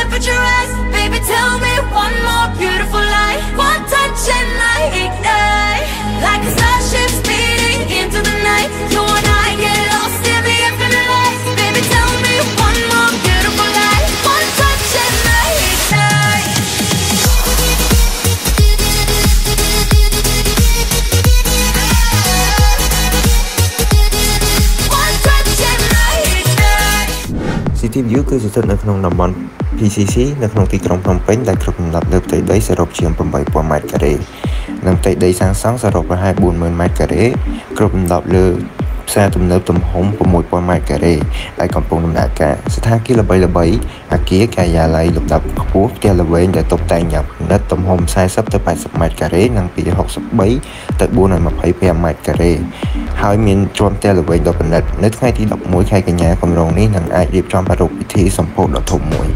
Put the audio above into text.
temperature rise. Baby, City View គឺស្ថិតនៅក្នុងតំបន់ PCC នៅក្នុងទីក្រុងភ្នំពេញដែលគ្រប់លំដាប់លើផ្ទៃដីសរុបជាង8000ម៉ែត្រការ៉េនិងផ្ទៃដីសាងសង់សរុបប្រហែល40000ម៉ែត្រការ៉េគ្រប់លំដាប់លើផ្សារទំនើបទំហំ6000ម៉ែត្រការ៉េដែលកំពុងដំណើរការស្ថានភាពល្បីៗអគារការិយាល័យលំដាប់ខ្ពស់ផ្ទះល្វែងដែលតុបតែងយ៉ាងប្រណិតទំហំ40ទៅ80ម៉ែត្រការ៉េនិងពី63ទៅ425ម៉ែត្រការ៉េ ហើយមានជាន់ផ្ទះល្វែងដ៏ប្រណិតនៅថ្ងៃទី11 ខែកញ្ញាកម្រងនេះនឹងអាចរៀបចំប្រារព្ធពិធីសម្ពោធដ៏ធំមួយ